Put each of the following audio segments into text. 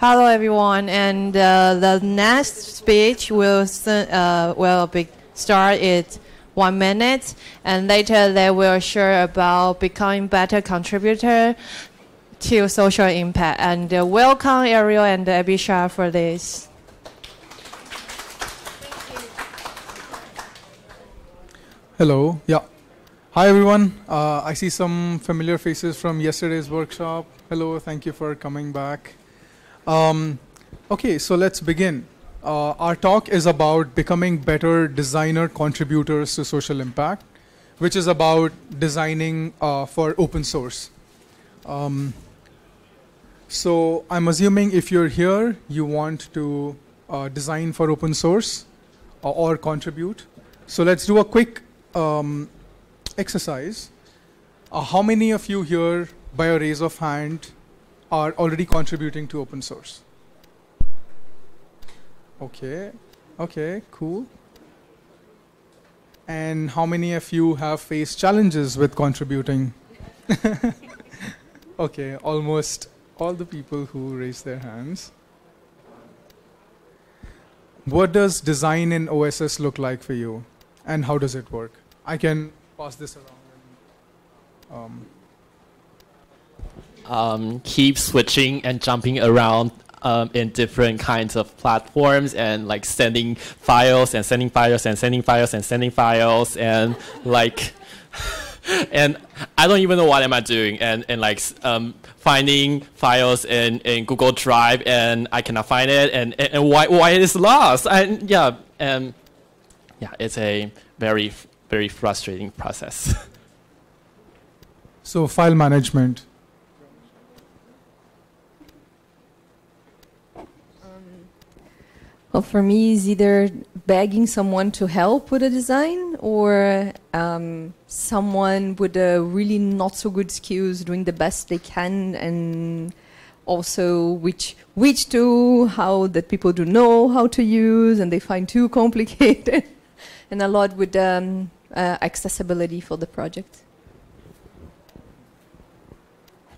Hello, everyone, and uh, the next speech will uh, will be start at one minute, and later they will share about becoming better contributor to social impact. And uh, welcome Ariel and Abisha for this. Hello. Yeah. Hi, everyone. Uh, I see some familiar faces from yesterday's workshop. Hello. Thank you for coming back. Um, okay, so let's begin. Uh, our talk is about becoming better designer contributors to social impact, which is about designing uh, for open source. Um, so I'm assuming if you're here, you want to uh, design for open source or, uh, or contribute. So let's do a quick um, exercise. Uh, how many of you here, by a raise of hand, are already contributing to open source? Okay, okay, cool. And how many of you have faced challenges with contributing? okay, almost all the people who raised their hands. What does design in OSS look like for you? And how does it work? I can pass this around. And, um, um, keep switching and jumping around um, in different kinds of platforms and like sending files and sending files and sending files and sending files and like and I don't even know what am I doing and and like um, finding files in, in Google Drive and I cannot find it and, and, and why why it is lost and yeah and yeah it's a very very frustrating process. So file management Well, for me, it's either begging someone to help with a design or um, someone with a really not so good skills doing the best they can and also which which tool how that people do know how to use and they find too complicated and a lot with um, uh, accessibility for the project.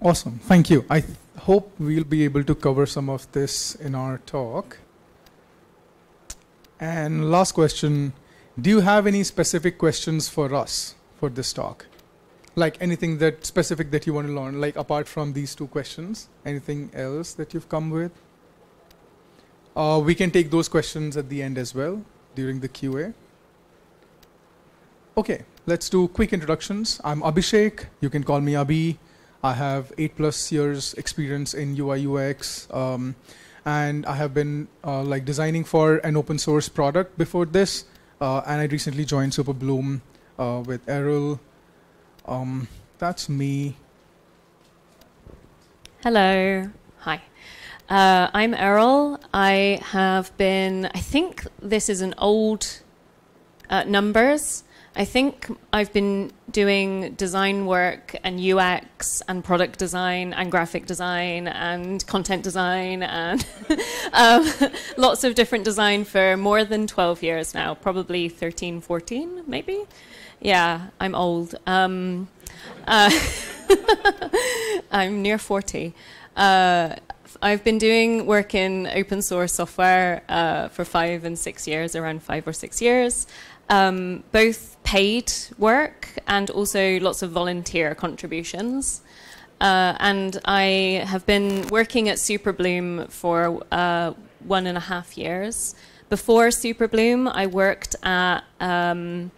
Awesome, thank you. I hope we'll be able to cover some of this in our talk. And last question, do you have any specific questions for us for this talk? Like anything that specific that you want to learn, like apart from these two questions, anything else that you've come with? Uh, we can take those questions at the end as well during the QA. Okay, let's do quick introductions. I'm Abhishek. You can call me Abhi. I have eight plus years experience in UI UX. Um, and I have been uh, like designing for an open source product before this, uh, and I recently joined Superbloom uh, with Eriol. Um, that's me. Hello, hi. Uh, I'm Eriol. I have been. I think this is an old uh, numbers. I think I've been doing design work and UX and product design and graphic design and content design and um, lots of different design for more than 12 years now, probably 13, 14, maybe. Yeah, I'm old. Um, uh, I'm near 40. Uh, I've been doing work in open source software uh, for five and six years, around five or six years um, both paid work and also lots of volunteer contributions. Uh, and I have been working at Superbloom for uh, one and a half years. Before Superbloom, I worked at um,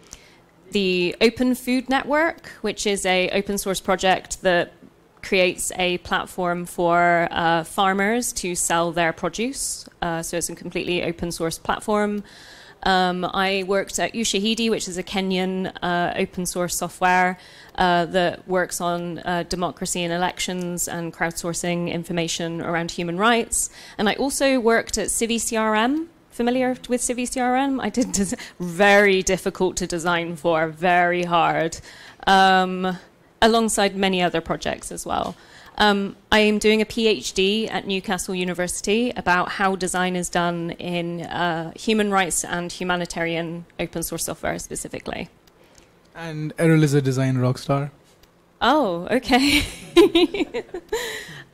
the Open Food Network, which is a open source project that creates a platform for uh, farmers to sell their produce. Uh, so it's a completely open source platform. Um, I worked at Ushahidi, which is a Kenyan uh, open source software uh, that works on uh, democracy and elections and crowdsourcing information around human rights. And I also worked at CiviCRM. Familiar with CiviCRM? I did des- very difficult to design for, very hard, um, alongside many other projects as well. Um, I am doing a PhD at Newcastle University about how design is done in uh, human rights and humanitarian open source software specifically. And Eriol is a design rockstar. Oh, okay.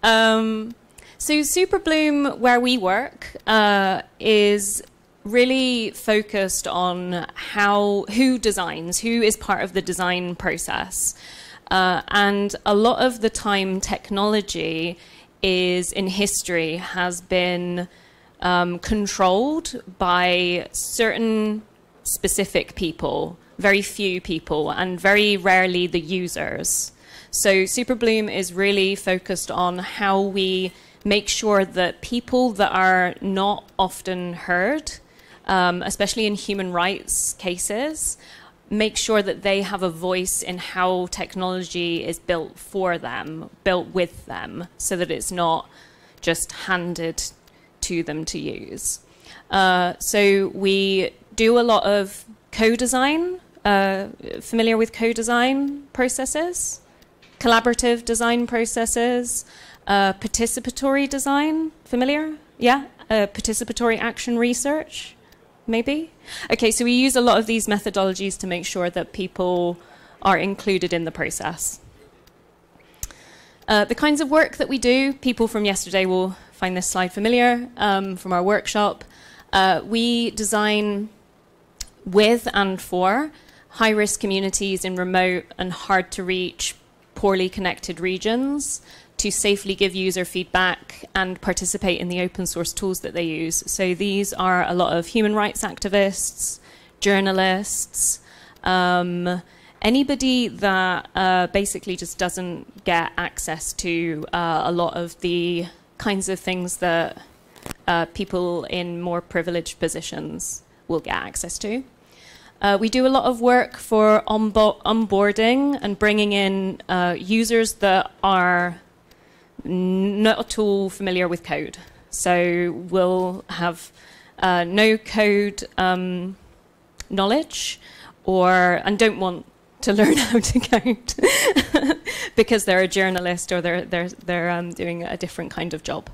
um, So Superbloom, where we work, uh, is really focused on how who designs, who is part of the design process, uh, and a lot of the time, technology is in history has been um, controlled by certain specific people, very few people, and very rarely the users. So Superbloom is really focused on how we make sure that people that are not often heard, um, especially in human rights cases, make sure that they have a voice in how technology is built for them, built with them, so that it's not just handed to them to use. Uh, so we do a lot of co-design. Uh, familiar with co-design processes, collaborative design processes, uh, participatory design. Familiar? Yeah, uh, participatory action research. Maybe. Okay, so we use a lot of these methodologies to make sure that people are included in the process. Uh, the kinds of work that we do, people from yesterday will find this slide familiar um, from our workshop. Uh, we design with and for high risk communities in remote and hard to reach, poorly connected regions to safely give user feedback and participate in the open source tools that they use. So these are a lot of human rights activists, journalists, um, anybody that uh, basically just doesn't get access to uh, a lot of the kinds of things that uh, people in more privileged positions will get access to. Uh, we do a lot of work for onbo- onboarding and bringing in uh, users that are not at all familiar with code. So we'll have uh, no code um, knowledge or and don't want to learn how to code because they're a journalist or they're they're they're um, doing a different kind of job.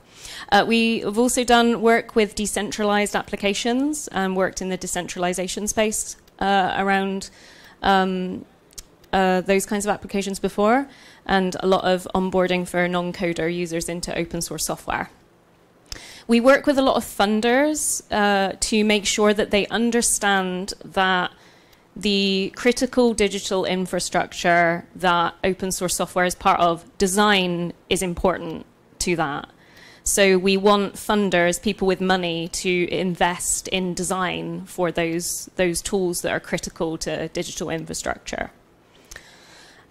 Uh, we have also done work with decentralized applications and worked in the decentralization space uh, around um, uh, those kinds of applications before, and a lot of onboarding for non-coder users into open source software. We work with a lot of funders uh, to make sure that they understand that the critical digital infrastructure that open source software is part of, design is important to that. So we want funders, people with money, to invest in design for those, those tools that are critical to digital infrastructure.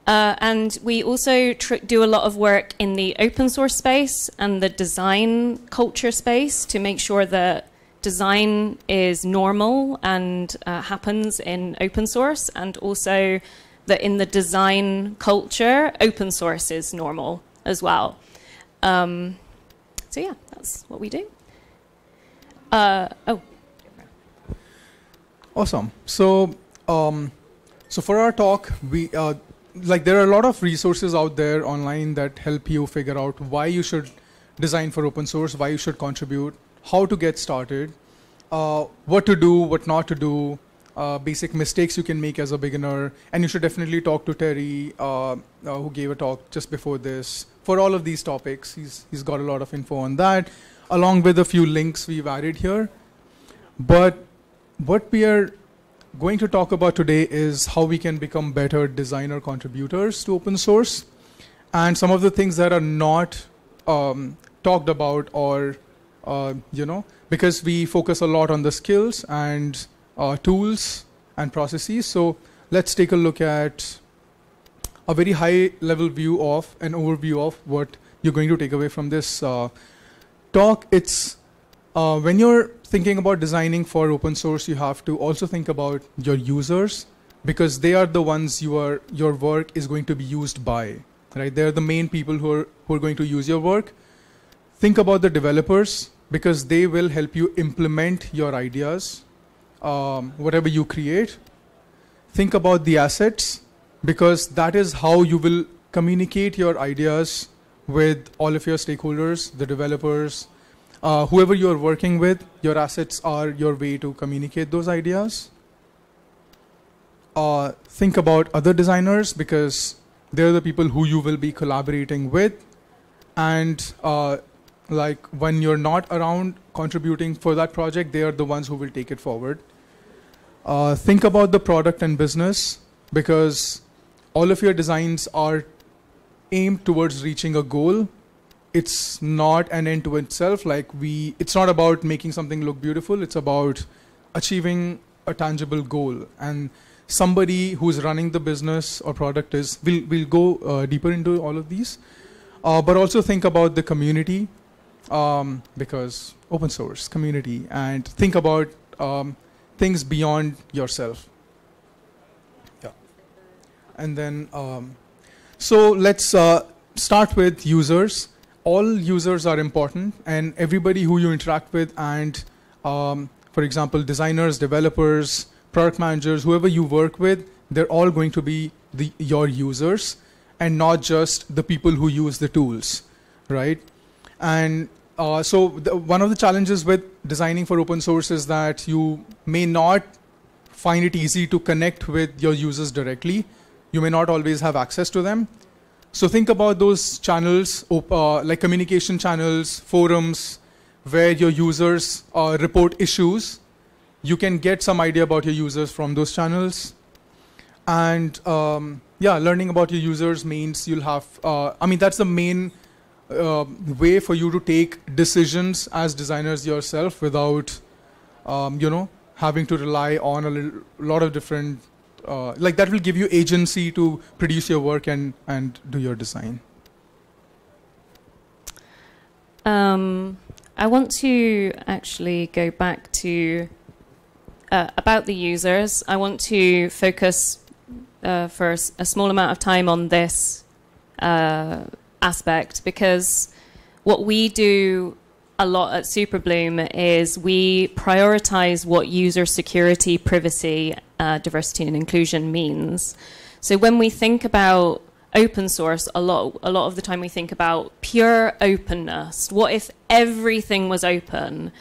Uh, and we also do a lot of work in the open source space and the design culture space to make sure that design is normal and uh, happens in open source, and also that in the design culture, open source is normal as well. Um, so yeah, that's what we do. Uh, oh. Awesome. So, um, so for our talk, we uh, like there are a lot of resources out there online that help you figure out why you should design for open source, why you should contribute, how to get started, uh, what to do, what not to do, uh, basic mistakes you can make as a beginner, and you should definitely talk to Terry, uh, uh who gave a talk just before this, for all of these topics. He's he's got a lot of info on that, along with a few links we've added here. But what we are going to talk about today is how we can become better designer contributors to open source, and some of the things that are not um, talked about or uh, you know because we focus a lot on the skills and uh, tools and processes. So let's take a look at a very high level view of an overview of what you're going to take away from this uh, talk. It's uh, when you're thinking about designing for open source, you have to also think about your users because they are the ones you are, your work is going to be used by. Right? They're the main people who are, who are going to use your work. Think about the developers because they will help you implement your ideas, um, whatever you create. Think about the assets because that is how you will communicate your ideas with all of your stakeholders, the developers, uh, whoever you're working with, your assets are your way to communicate those ideas. Uh, think about other designers because they're the people who you will be collaborating with. And uh, like when you're not around contributing for that project, they are the ones who will take it forward. Uh, think about the product and business because all of your designs are aimed towards reaching a goal. It's not an end to itself. Like we, it's not about making something look beautiful. It's about achieving a tangible goal. And somebody who's running the business or product is will will go uh, deeper into all of these. Uh, but also think about the community um, because open source community and think about um, things beyond yourself. Yeah. And then, um, so let's uh, start with users. All users are important, and everybody who you interact with, and um, for example, designers, developers, product managers, whoever you work with, they're all going to be the, your users and not just the people who use the tools, right? And uh, so the, one of the challenges with designing for open source is that you may not find it easy to connect with your users directly. You may not always have access to them. So think about those channels, uh, like communication channels, forums, where your users uh, report issues. You can get some idea about your users from those channels. And um, yeah, learning about your users means you'll have, uh, I mean, that's the main uh, way for you to take decisions as designers yourself without, um, you know, having to rely on a lot of different, uh, like that will give you agency to produce your work and, and do your design. Um, I want to actually go back to uh, about the users. I want to focus uh, for a, small amount of time on this uh, aspect because what we do a lot at Superbloom is we prioritize what user security, privacy, uh, diversity, and inclusion means. So when we think about open source, a lot, a lot of the time we think about pure openness. What if everything was open?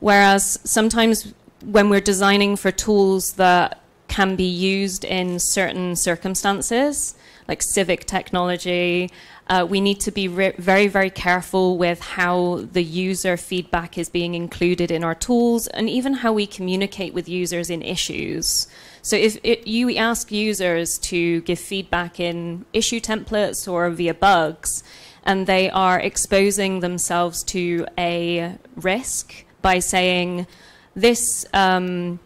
Whereas sometimes when we're designing for tools that can be used in certain circumstances, like civic technology, uh, we need to be very, very careful with how the user feedback is being included in our tools and even how we communicate with users in issues. So if it, you ask users to give feedback in issue templates or via bugs, and they are exposing themselves to a risk by saying, this um,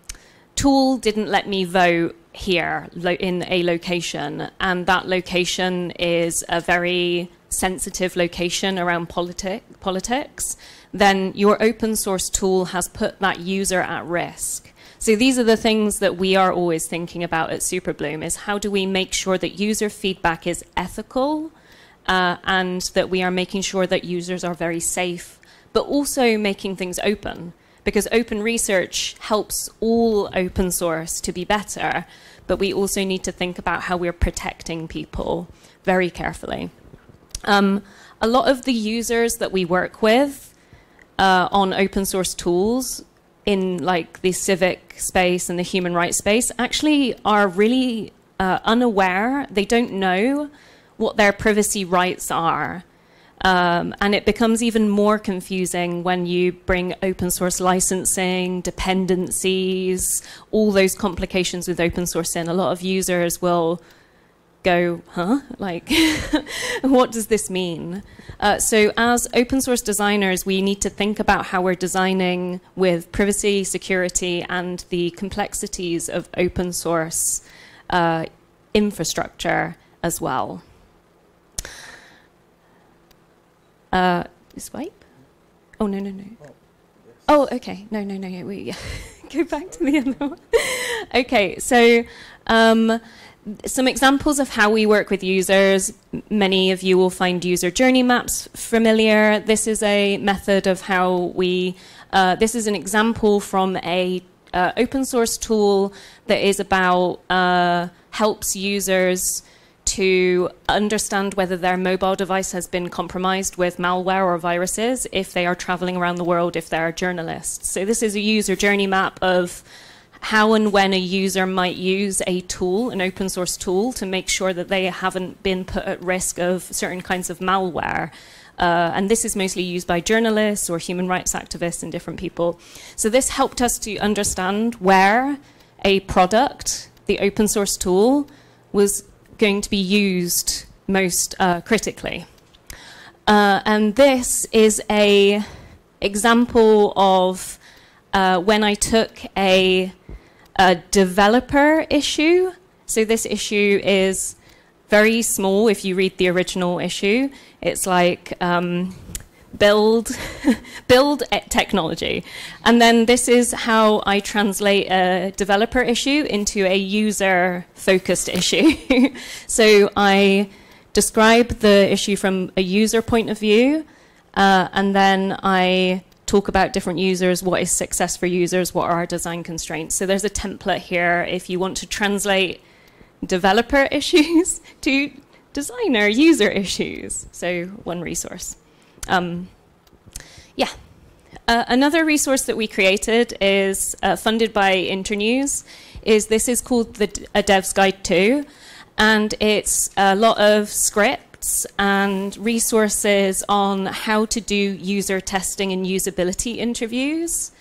tool didn't let me vote here in a location, and that location is a very sensitive location around politi- politics, then your open source tool has put that user at risk. So these are the things that we are always thinking about at Superbloom is how do we make sure that user feedback is ethical uh, and that we are making sure that users are very safe, but also making things open because open research helps all open source to be better, but we also need to think about how we're protecting people very carefully. Um, a lot of the users that we work with uh, on open source tools in like the civic space and the human rights space actually are really uh, unaware. They don't know what their privacy rights are. Um, and it becomes even more confusing when you bring open source licensing, dependencies, all those complications with open source in. A lot of users will go, huh? Like, what does this mean? Uh, so, as open source designers, we need to think about how we're designing with privacy, security, and the complexities of open source uh, infrastructure as well. Uh, swipe? Oh, no, no, no. Oh, okay. No, no, no. We yeah. go back to the other one. okay, so um, some examples of how we work with users. Many of you will find user journey maps familiar. This is a method of how we. Uh, this is an example from a uh, open source tool that is about uh, helps users to understand whether their mobile device has been compromised with malware or viruses if they are traveling around the world, if they're journalists. So, this is a user journey map of how and when a user might use a tool, an open source tool, to make sure that they haven't been put at risk of certain kinds of malware. Uh, and this is mostly used by journalists or human rights activists and different people. So this helped us to understand where a product, the open source tool, was going to be used most uh, critically. Uh, and this is a example of uh, when I took a, a developer issue. So this issue is very small if you read the original issue. It's like um, build build technology, and then this is how I translate a developer issue into a user focused issue. so I describe the issue from a user point of view, uh, and then I talk about different users, what is success for users, what are our design constraints. So there's a template here if you want to translate developer issues to designer user issues. So one resource. Um, yeah. Uh, another resource that we created is uh, funded by Internews. Is this is called the a Dev's Guide to, and it's a lot of scripts and resources on how to do user testing and usability interviews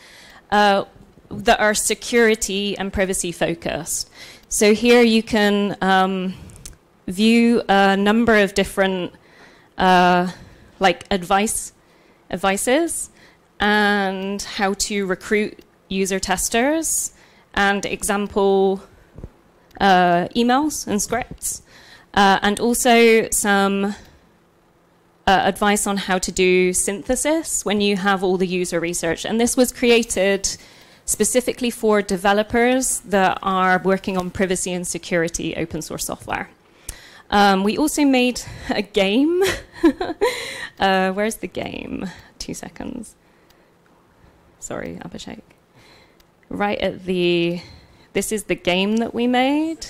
uh, that are security and privacy focused. So here you can um, view a number of different uh, like advice advices and how to recruit user testers and example uh, emails and scripts uh, and also some uh, advice on how to do synthesis when you have all the user research and this was created specifically for developers that are working on privacy and security open source software. Um, we also made a game. uh, where's the game? Two seconds. Sorry, Abhishek. Right at the. This is the game that we made.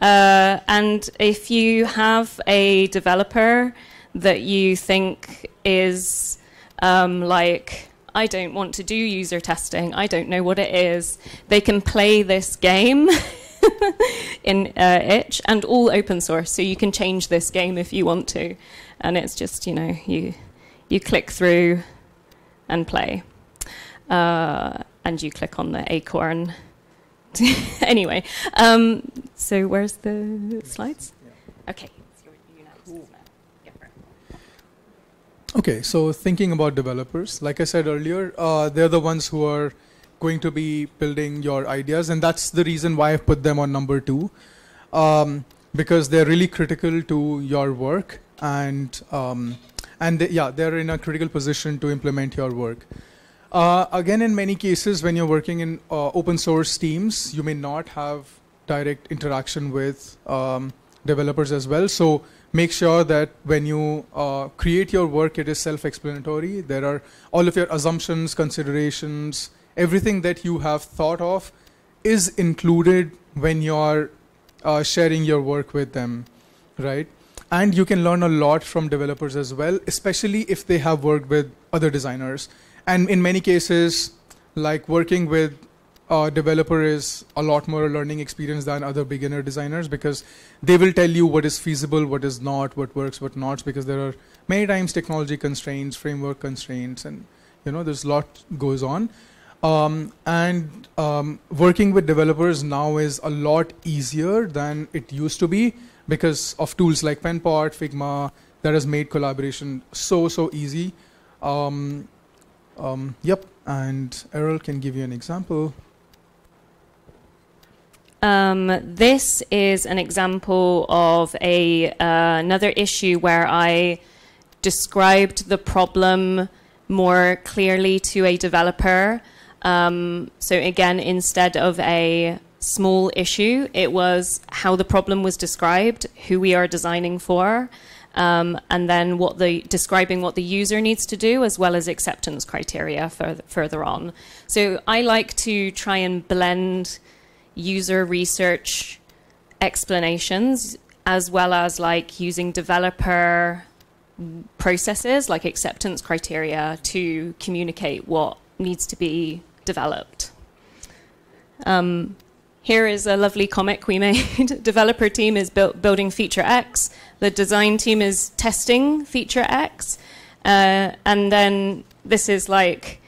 Uh, and if you have a developer that you think is um, like I don't want to do user testing. I don't know what it is. They can play this game in uh, Itch and all open source, so you can change this game if you want to. And it's just you know you you click through and play, uh, and you click on the acorn. anyway, um, so where's the slides? Okay. Okay, so thinking about developers, like I said earlier, uh, they're the ones who are going to be building your ideas, and that's the reason why I've put them on number two, um, because they're really critical to your work, and um, and they, yeah, they're in a critical position to implement your work. Uh, again, in many cases, when you're working in uh, open source teams, you may not have direct interaction with um, developers as well. So make sure that when you uh, create your work, it is self-explanatory. There are all of your assumptions, considerations, everything that you have thought of is included when you're uh, sharing your work with them, right? And you can learn a lot from developers as well, especially if they have worked with other designers. And in many cases, like working with a developer is a lot more a learning experience than other beginner designers because they will tell you what is feasible, what is not, what works, what not, because there are many times technology constraints, framework constraints, and you know there's a lot goes on. Um, and um, working with developers now is a lot easier than it used to be because of tools like PenPot, Figma, that has made collaboration so so easy. Um, um yep, and Eriol can give you an example. Um, this is an example of a uh, another issue where I described the problem more clearly to a developer. Um, so again, instead of a small issue, it was how the problem was described, who we are designing for, um, and then what the describing what the user needs to do, as well as acceptance criteria further, further on. So I like to try and blend user research explanations as well as like using developer processes like acceptance criteria to communicate what needs to be developed. Um, here is a lovely comic we made. Developer team is building feature X. The design team is testing feature X. Uh, and then this is like,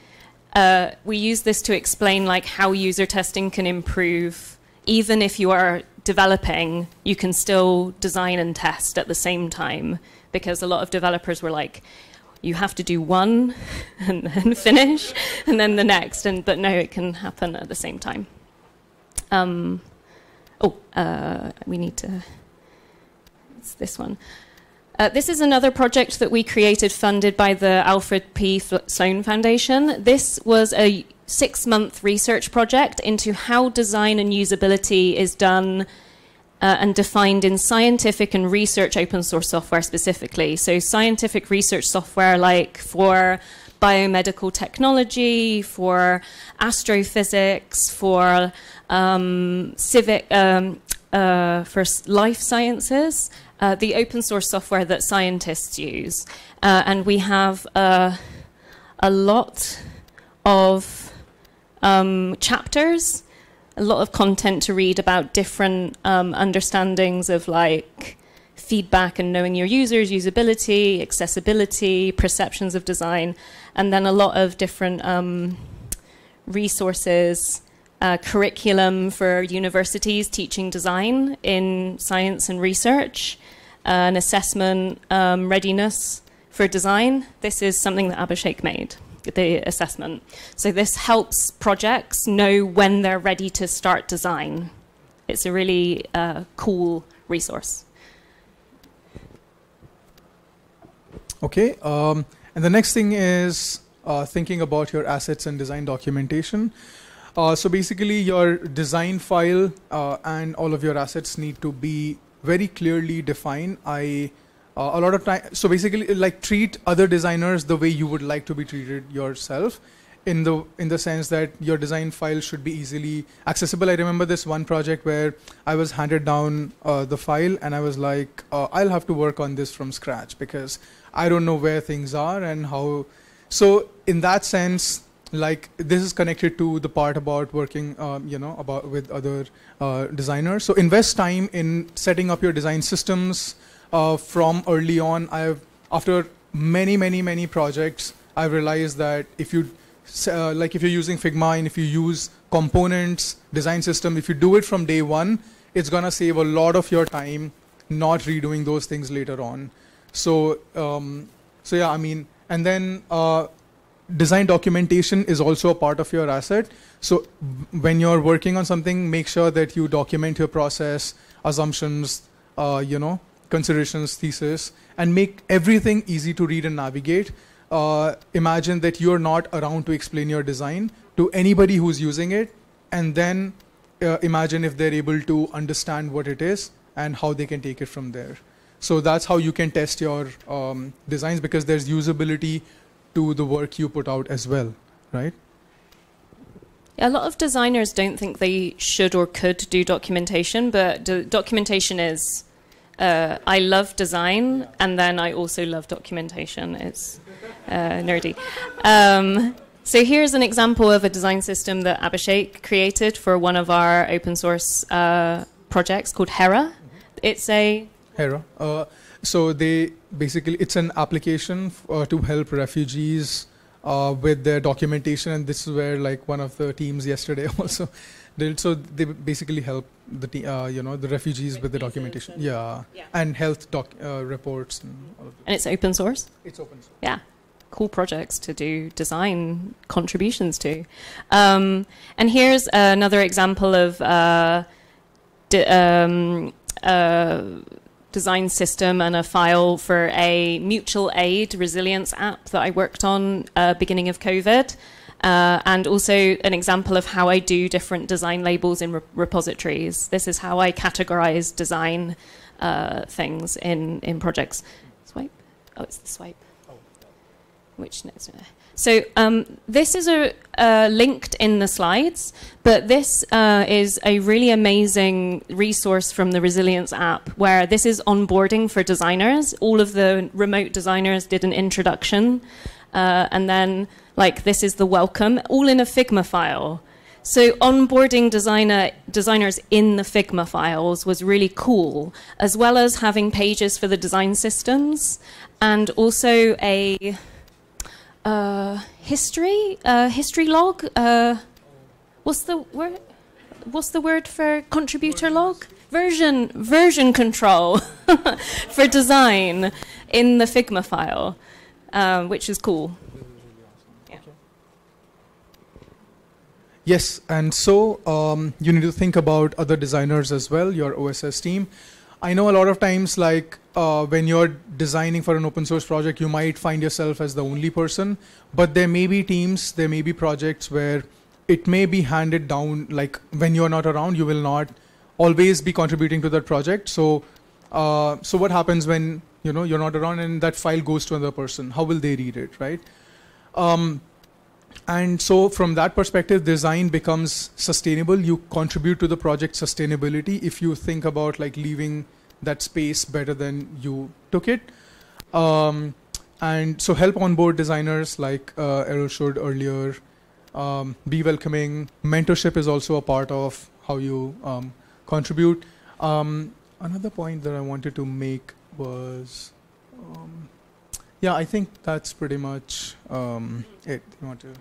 uh, we use this to explain like how user testing can improve. Even if you are developing, you can still design and test at the same time. Because a lot of developers were like, you have to do one and then finish, and then the next. And but no, it can happen at the same time. Um, oh, uh, we need to. It's this one. Uh, this is another project that we created funded by the Alfred P. Sloan Foundation. This was a six month research project into how design and usability is done uh, and defined in scientific and research open source software specifically. So, scientific research software like for biomedical technology, for astrophysics, for um, civic, um, uh, for life sciences, uh, the open source software that scientists use. Uh, and we have uh, a lot of um, chapters, a lot of content to read about different um, understandings of like feedback and knowing your users, usability, accessibility, perceptions of design, and then a lot of different um, resources uh, curriculum for universities teaching design in science and research, uh, an assessment um, readiness for design. This is something that Abhishek made, the assessment. So this helps projects know when they're ready to start design. It's a really uh, cool resource. Okay, um, and the next thing is uh, thinking about your assets and design documentation. Uh, so basically, your design file uh, and all of your assets need to be very clearly defined. I uh, a lot of time. So basically, like treat other designers the way you would like to be treated yourself, in the in the sense that your design file should be easily accessible. I remember this one project where I was handed down uh, the file and I was like, uh, I'll have to work on this from scratch because I don't know where things are and how. So in that sense, like this is connected to the part about working um, you know about with other uh, designers so invest time in setting up your design systems uh, from early on i've after many many many projects i've realized that if you uh, like if you're using figma and if you use components design system if you do it from day one it's going to save a lot of your time not redoing those things later on so um, so yeah i mean and then uh, design documentation is also a part of your asset. So when you're working on something, make sure that you document your process, assumptions, uh, you know, considerations, thesis, and make everything easy to read and navigate. Uh, imagine that you're not around to explain your design to anybody who's using it, and then uh, imagine if they're able to understand what it is and how they can take it from there. So that's how you can test your um, designs because there's usability to the work you put out as well, right? A lot of designers don't think they should or could do documentation, but do documentation is. Uh, I love design, and then I also love documentation. It's uh, nerdy. Um, so here's an example of a design system that Abhishek created for one of our open source uh, projects called Hera. It's a Hera. Uh, so they basically it's an application uh, to help refugees uh, with their documentation, and this is where like one of the teams yesterday also did. So they basically help the te- uh, you know the refugees with the documentation, yeah, yeah. and health doc uh, reports and all of that. And it's open source. It's open source. Yeah. Cool projects to do design contributions to. Um, and here's another example of uh, di- um, uh, design system and a file for a mutual aid resilience app that I worked on uh, beginning of COVID. Uh, and also an example of how I do different design labels in re- repositories. This is how I categorize design uh, things in, in projects. Swipe? Oh, it's the swipe. Oh. Which next? So um, this is a, uh, linked in the slides, but this uh, is a really amazing resource from the Resilience app where this is onboarding for designers. All of the remote designers did an introduction, uh, and then like this is the welcome, all in a Figma file. So onboarding designer designers in the Figma files was really cool, as well as having pages for the design systems, and also a uh, history uh, history log. Uh, what's the word? What's the word for contributor log? Version version control for design in the Figma file, um, which is cool. Yes, and so um, you need to think about other designers as well, your OSS team. I know a lot of times, like uh, when you're designing for an open source project, you might find yourself as the only person, but there may be teams, there may be projects where it may be handed down, like when you're not around, you will not always be contributing to that project. So, uh, so what happens when you know you're not around and that file goes to another person? How will they read it, right? Um, and so from that perspective, design becomes sustainable. You contribute to the project sustainability if you think about like leaving that space better than you took it. Um, and so help onboard designers like uh, Eriol showed earlier. Um, be welcoming. Mentorship is also a part of how you um, contribute. Um, another point that I wanted to make was, um, yeah, I think that's pretty much um, it. You want to?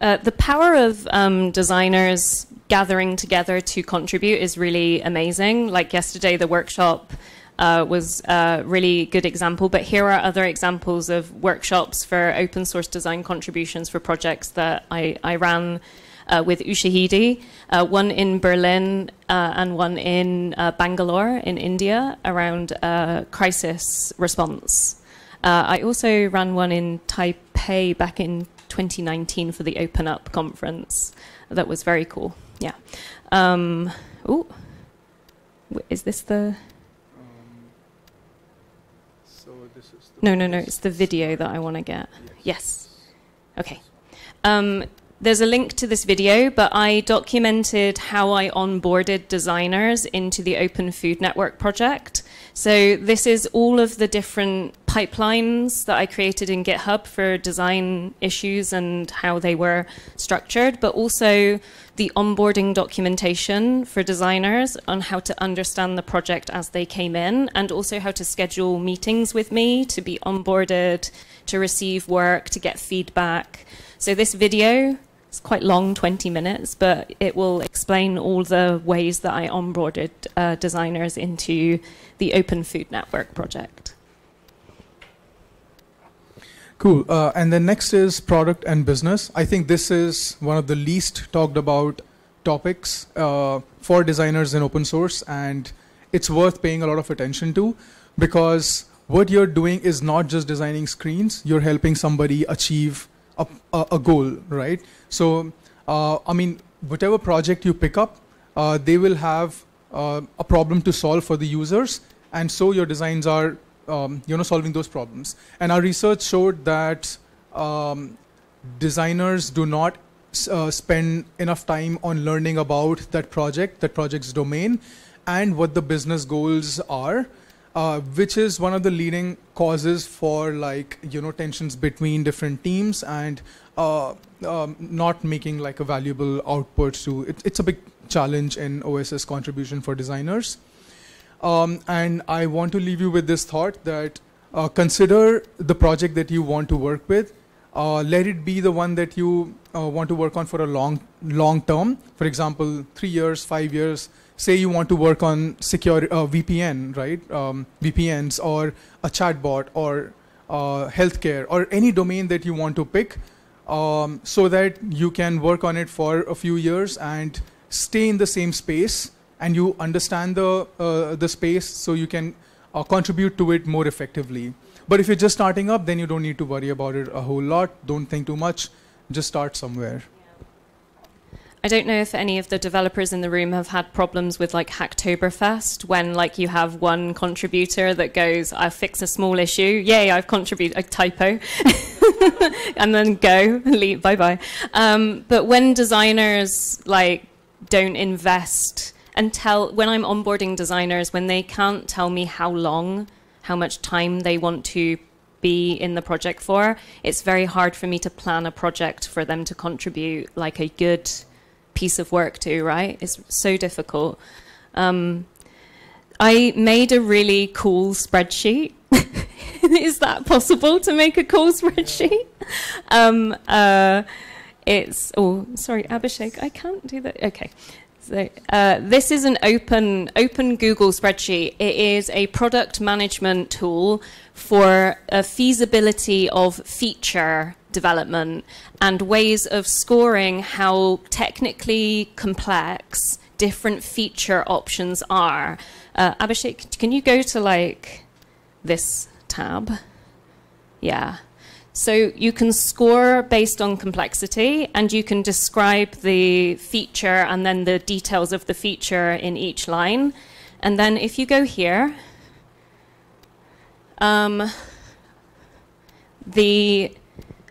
Uh, the power of um, designers gathering together to contribute is really amazing. Like yesterday, the workshop uh, was a really good example, but here are other examples of workshops for open source design contributions for projects that I, I ran uh, with Ushahidi, uh, one in Berlin uh, and one in uh, Bangalore in India around crisis response. Uh, I also ran one in Taipei back in 2019 for the Open Up conference. That was very cool. Yeah. Um, oh, is this the? No, no, no. It's the video that I want to get. Yes. Okay. Um, there's a link to this video, but I documented how I onboarded designers into the Open Food Network project. So this is all of the different pipelines that I created in GitHub for design issues and how they were structured, but also the onboarding documentation for designers on how to understand the project as they came in, and also how to schedule meetings with me to be onboarded, to receive work, to get feedback. So this video it's quite long, 20 minutes, but it will explain all the ways that I onboarded uh, designers into the Open Food Network project. Cool. Uh, and then next is product and business. I think this is one of the least talked about topics uh, for designers in open source, and it's worth paying a lot of attention to because what you're doing is not just designing screens, you're helping somebody achieve a, a, goal, right? So, uh, I mean, whatever project you pick up, uh, they will have uh, a problem to solve for the users, and so your designs are, um, you know, solving those problems. And our research showed that um, designers do not uh, spend enough time on learning about that project, that project's domain, and what the business goals are uh, which is one of the leading causes for like you know tensions between different teams and uh, um, not making like a valuable output to it, it's a big challenge in OSS contribution for designers. Um, and I want to leave you with this thought that uh, consider the project that you want to work with. Uh, let it be the one that you uh, want to work on for a long, long term. For example, three years, five years, say you want to work on secure uh, VPN, right? Um, VPNs or a chatbot or uh, healthcare or any domain that you want to pick, um, so that you can work on it for a few years and stay in the same space and you understand the uh, the space, so you can uh, contribute to it more effectively. But if you're just starting up, then you don't need to worry about it a whole lot. Don't think too much. Just start somewhere. I don't know if any of the developers in the room have had problems with like Hacktoberfest when like you have one contributor that goes, I fix a small issue, yay, I've contributed a typo, and then go, leave, bye bye. Um, but when designers like don't invest and tell when I'm onboarding designers when they can't tell me how long, how much time they want to be in the project for, it's very hard for me to plan a project for them to contribute like a good piece of work too, right? It's so difficult. Um, I made a really cool spreadsheet. Is that possible to make a cool spreadsheet? Um, uh, it's oh sorry Abhishek, I can't do that. Okay. So, uh, this is an open open Google spreadsheet. It is a product management tool for a feasibility of feature development and ways of scoring how technically complex different feature options are. Uh, Abhishek, can you go to like this tab? Yeah. So you can score based on complexity and you can describe the feature and then the details of the feature in each line. And then if you go here, um, the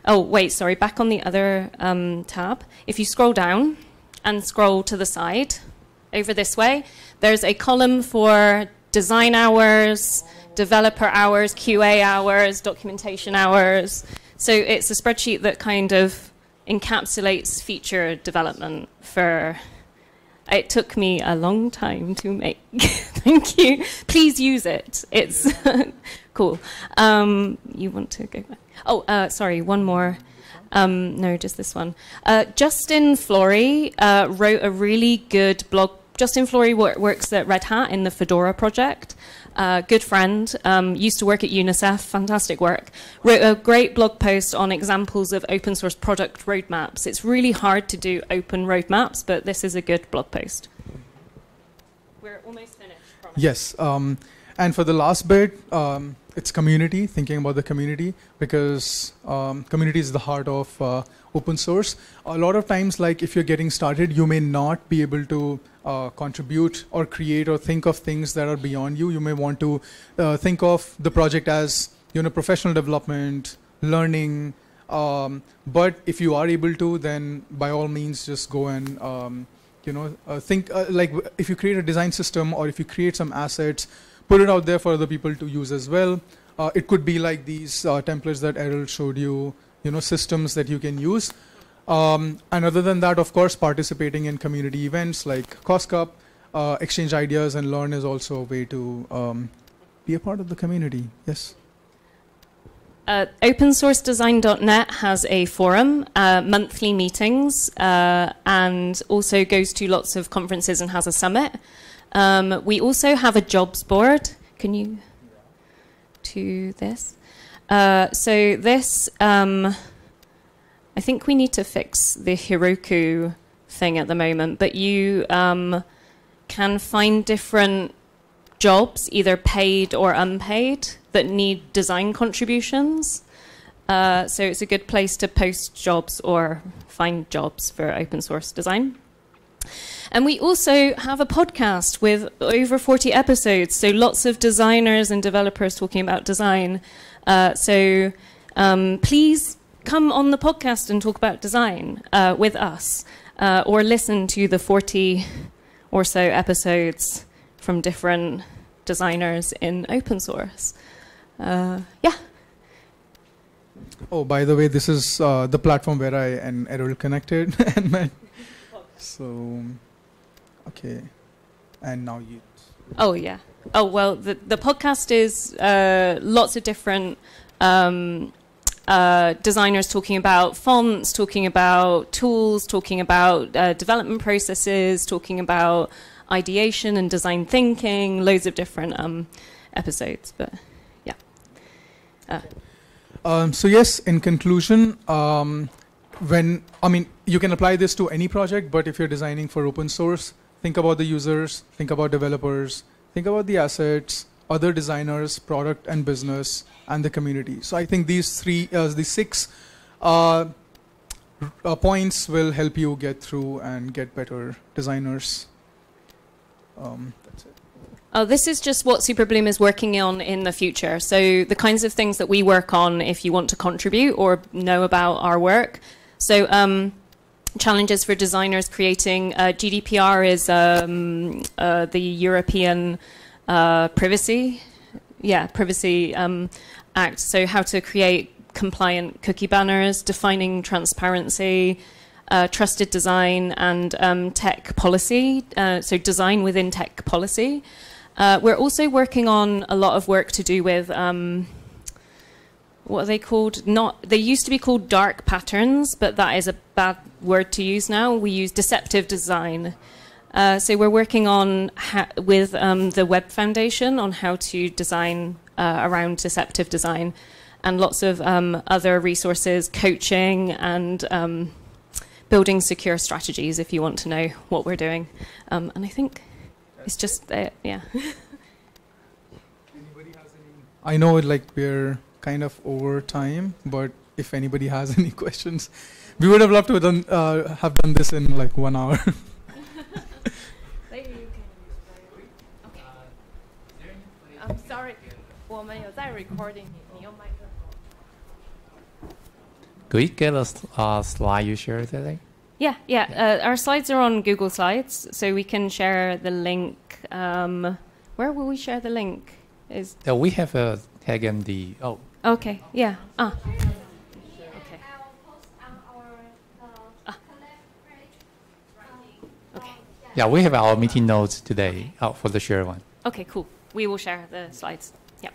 oh wait sorry back on the other um, tab if you scroll down and scroll to the side over this way there's a column for design hours developer hours qa hours documentation hours so it's a spreadsheet that kind of encapsulates feature development for it took me a long time to make thank you please use it it's cool um, you want to go back Oh, uh, sorry, one more. Um, no, just this one. Uh, Justin Flory uh, wrote a really good blog. Justin Flory wor- works at Red Hat in the Fedora project. Uh, good friend, um, used to work at UNICEF, fantastic work. Wrote a great blog post on examples of open source product roadmaps. It's really hard to do open roadmaps, but this is a good blog post. We're almost finished. Promise. Yes. Um, and for the last bit, um, it's community, thinking about the community, because um, community is the heart of uh, open source. A lot of times, like if you're getting started, you may not be able to uh, contribute or create or think of things that are beyond you. You may want to uh, think of the project as you know professional development, learning. Um, but if you are able to, then by all means, just go and um, you know uh, think uh, like if you create a design system or if you create some assets put it out there for other people to use as well. Uh, it could be like these uh, templates that Eriol showed you, you know, systems that you can use. Um, and other than that, of course, participating in community events like COSCUP, uh, exchange ideas and learn is also a way to um, be a part of the community. Yes. Uh, OpenSourceDesign.net has a forum, uh, monthly meetings, uh, and also goes to lots of conferences and has a summit. Um, we also have a jobs board. Can you to this? Uh, so this, um, I think we need to fix the Heroku thing at the moment, but you um, can find different jobs, either paid or unpaid, that need design contributions. Uh, so it's a good place to post jobs or find jobs for open source design. And we also have a podcast with over 40 episodes, so lots of designers and developers talking about design. Uh, so um, please come on the podcast and talk about design uh, with us, uh, or listen to the 40 or so episodes from different designers in open source. Uh, yeah. Oh, by the way, this is uh, the platform where I and Eriol connected and met. So, okay, and now you. Oh yeah. Oh well, the the podcast is uh, lots of different um, uh, designers talking about fonts, talking about tools, talking about uh, development processes, talking about ideation and design thinking. Loads of different um, episodes, but yeah. Uh, Um, so yes, in conclusion, um, when I mean you can apply this to any project, but if you're designing for open source, think about the users, think about developers, think about the assets, other designers, product and business, and the community. So I think these three, uh, the six uh, uh, points will help you get through and get better designers. Um, that's it. Oh, this is just what Superbloom is working on in the future. So the kinds of things that we work on if you want to contribute or know about our work. So um, challenges for designers creating uh, GDPR is um, uh, the European uh, privacy, yeah, privacy um, act. So how to create compliant cookie banners, defining transparency. uh, trusted design and um, tech policy, uh, so design within tech policy. Uh, we're also working on a lot of work to do with um, what are they called? Not they used to be called dark patterns, but that is a bad word to use now. We use deceptive design. Uh, so we're working on with um, the Web Foundation on how to design uh, around deceptive design, and lots of um, other resources, coaching and um, building secure strategies. If you want to know what we're doing, um, and I think it's just uh, yeah. I know it like we're kind of over time, but if anybody has any questions, we would have loved to have done, uh, have done this in like one hour. You can. Okay. I'm sorry. 我们有在 recording，你用麦克风。Could you get us a slide you shared today? Yeah, yeah. Uh, our slides are on Google Slides, so we can share the link. Um, where will we share the link? Is uh, we have a HackMD. the oh okay. Yeah. Ah. Okay. Okay. yeah we have our meeting notes today out for the share one. Okay. Cool. We will share the slides. Yeah.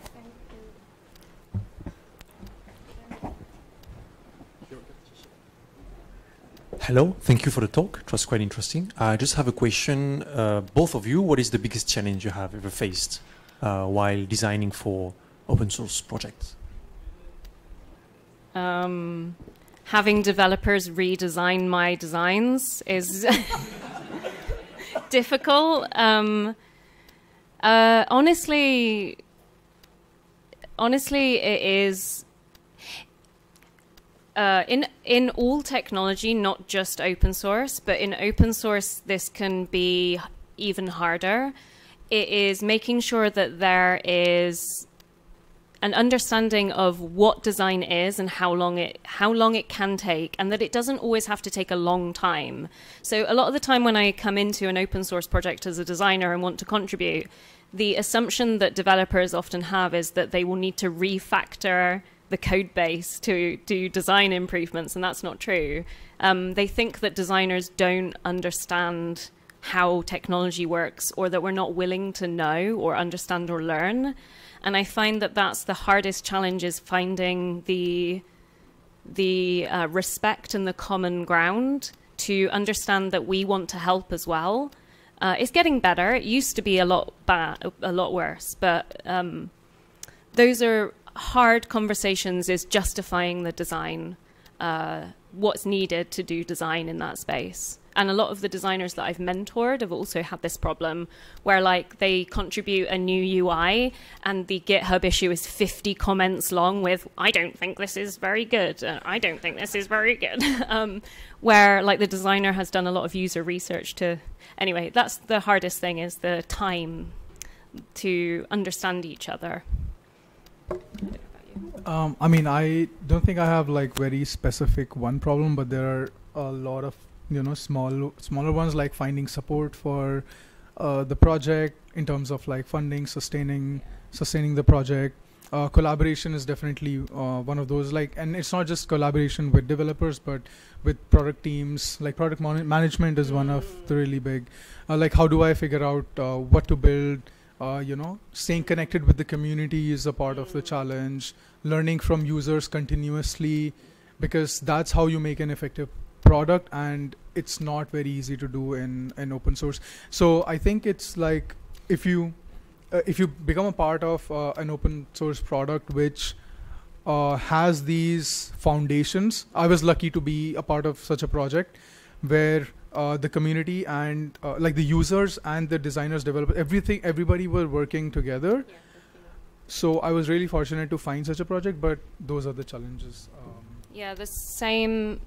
Hello, thank you for the talk. It was quite interesting. I just have a question. Uh, both of you, what is the biggest challenge you have ever faced uh, while designing for open source projects? Um, having developers redesign my designs is difficult. Um, uh, honestly, honestly, it is. Uh, in in all technology, not just open source, but in open source, this can be even harder. It is making sure that there is an understanding of what design is and how long it how long it can take and that it doesn't always have to take a long time. So a lot of the time when I come into an open source project as a designer and want to contribute, the assumption that developers often have is that they will need to refactor the code base to do design improvements and that's not true. Um, they think that designers don't understand how technology works or that we're not willing to know or understand or learn and I find that that's the hardest challenge is finding the the uh, respect and the common ground to understand that we want to help as well. Uh, it's getting better. It used to be a lot bad, a lot worse, but um, those are hard conversations. Is justifying the design, uh, what's needed to do design in that space and a lot of the designers that I've mentored have also had this problem where like they contribute a new UI and the GitHub issue is 50 comments long with I don't think this is very good uh, I don't think this is very good. Um, where like the designer has done a lot of user research to anyway that's the hardest thing is the time to understand each other. Um, I mean, I don't think I have like very specific one problem, but there are a lot of you know small smaller ones like finding support for uh, the project in terms of like funding, sustaining sustaining the project. Uh, collaboration is definitely uh, one of those like, and it's not just collaboration with developers, but with product teams. Like product management is one of the really big. Uh, like, how do I figure out uh, what to build? uh, you know staying connected with the community is a part of the challenge learning from users continuously because that's how you make an effective product and it's not very easy to do in, in open source so i think it's like if you uh, if you become a part of uh, an open source product which uh, has these foundations i was lucky to be a part of such a project where uh, the community and uh, like the users and the designers developers everything everybody were working together so i was really fortunate to find such a project but those are the challenges um, Yeah, the same.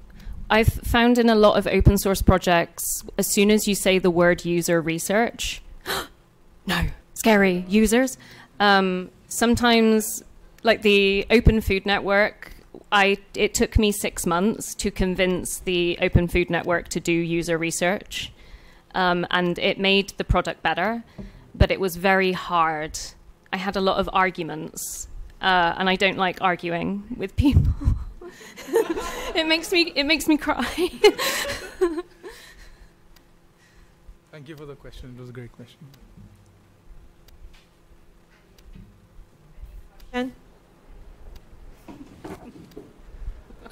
I've found in a lot of open source projects, as soon as you say the word user research, no, scary users. Um, sometimes, like the Open Food Network, I it took me six months to convince the Open Food Network to do user research, um, and it made the product better, but it was very hard. I had a lot of arguments, uh, and I don't like arguing with people. it makes me it makes me cry. Thank you for the question. It was a great question. Ken?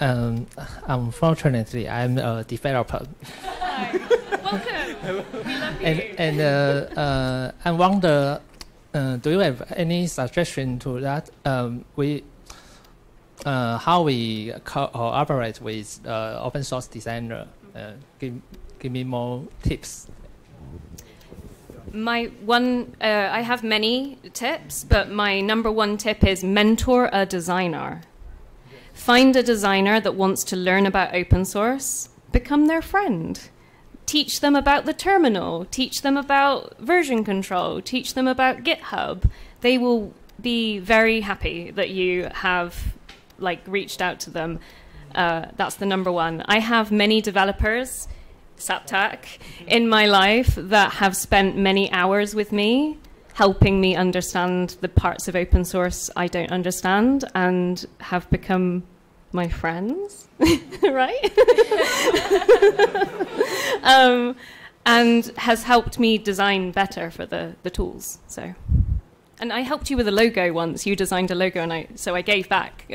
Um, unfortunately, I'm a developer. Hi. Welcome. We love you. And, and uh, uh, I wonder, uh, do you have any suggestion to that? Um, we, uh, how we co- cooperate with uh, open source designer? Uh, give, give me more tips. My one, uh, I have many tips, but my number one tip is mentor a designer. Find a designer that wants to learn about open source, become their friend. Teach them about the terminal, teach them about version control, teach them about GitHub. They will be very happy that you have like reached out to them. Uh, that's the number one. I have many developers Saptac in my life that have spent many hours with me helping me understand the parts of open source I don't understand and have become my friends, right? um, and has helped me design better for the, the tools. So, and I helped you with a logo once. You designed a logo, and I so I gave back.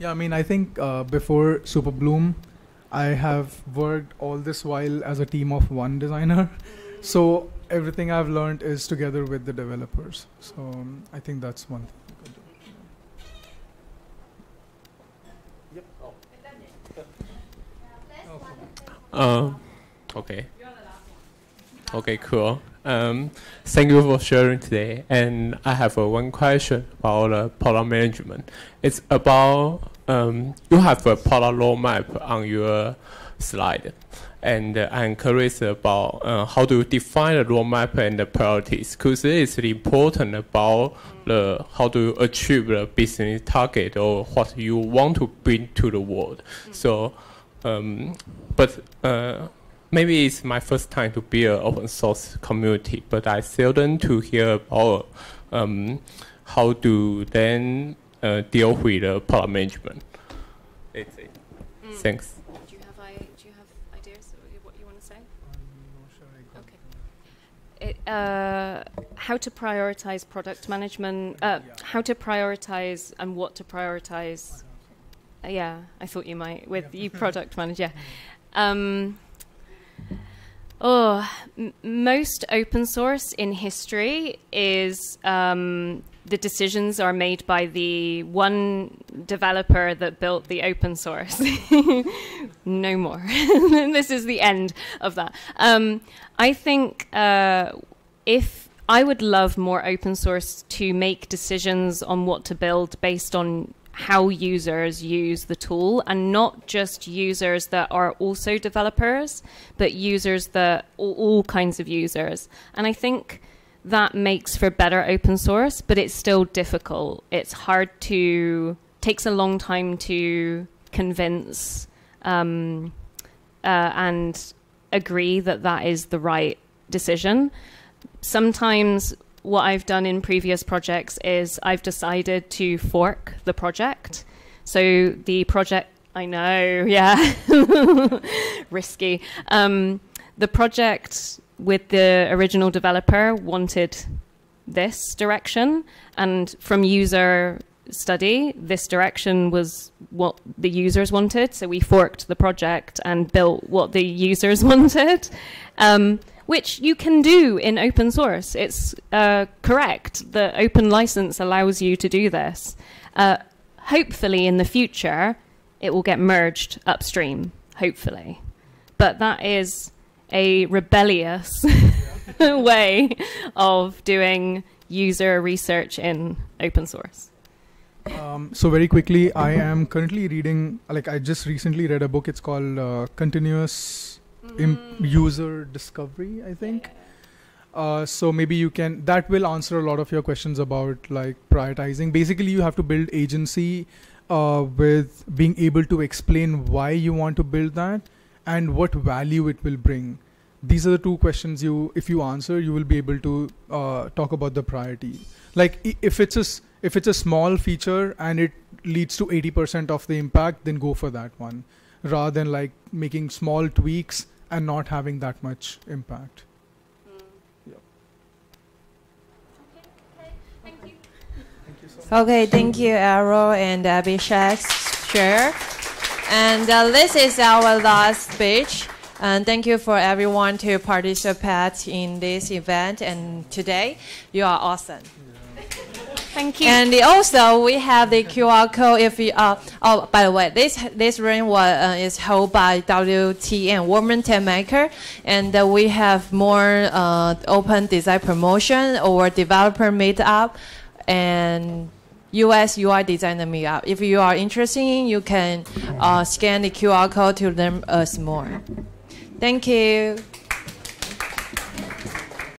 Yeah, I mean, I think uh, before Superbloom, I have worked all this while as a team of one designer. So everything I've learned is together with the developers. So um, I think that's one thing. we could do. Um, okay. Okay, cool. Um, thank you for sharing today. And I have uh, one question about uh, product management. It's about um, you have a product roadmap on your slide, and uh, I'm curious about uh, how do you define the roadmap and the priorities? Because it is important about the how do you achieve the business target or what you want to bring to the world. So, um, but uh, maybe it's my first time to be an open source community, but I seldom to hear about um, how to then uh, deal with uh, product management. That's it. Thanks. Do you have I, do you have ideas of what you want to say? Okay. It, uh, how to prioritize product management, uh, how to prioritize and what to prioritize. Uh, yeah, I thought you might with you product manager. Um, oh, m- most open source in history is um, the decisions are made by the one developer that built the open source. no more. this is the end of that. Um, I think uh, if I would love more open source to make decisions on what to build based on how users use the tool and not just users that are also developers, but users that all, kinds of users. And I think that makes for better open source, but it's still difficult. It's hard to takes a long time to convince um, uh, and agree that that is the right decision. Sometimes what I've done in previous projects is I've decided to fork the project. So the project, I know, yeah, risky. Um, the project with the original developer wanted this direction, and from user study, this direction was what the users wanted. So we forked the project and built what the users wanted, um, which you can do in open source. It's uh, correct. The open license allows you to do this. Uh, hopefully, in the future, it will get merged upstream. Hopefully, but that is a rebellious way of doing user research in open source. Um, so very quickly, I am currently reading. Like I just recently read a book. It's called uh, Continuous Im- User Discovery. I think. Uh, so maybe you can. That will answer a lot of your questions about like prioritizing. Basically, you have to build agency uh, with being able to explain why you want to build that and what value it will bring. These are the two questions you, if you answer, you will be able to uh, talk about the priority. Like if it's a if it's a small feature and it leads to 80% of the impact, then go for that one, rather than like making small tweaks and not having that much impact. Okay, thank you, Eriol and Abhishek. Share. And uh, this is our last speech. And thank you for everyone to participate in this event. And today, you are awesome. Thank you. And also, we have the QR code. If you, uh, oh, by the way, this this room was, uh, is held by WTM Woman Tent Maker, and uh, we have more uh, open design promotion or developer meetup, and US UI designer meetup. If you are interested, you can uh, scan the QR code to learn us more. Thank you.